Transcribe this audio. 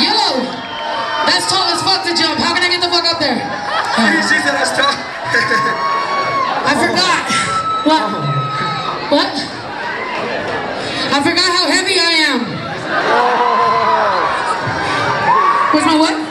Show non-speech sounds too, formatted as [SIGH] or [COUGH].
Yellow. That's tall as fuck to jump. How can I get the fuck up there? [LAUGHS] she said that's tall. I oh. forgot. What? Oh. What? I forgot how heavy I am. Oh. Where's my what?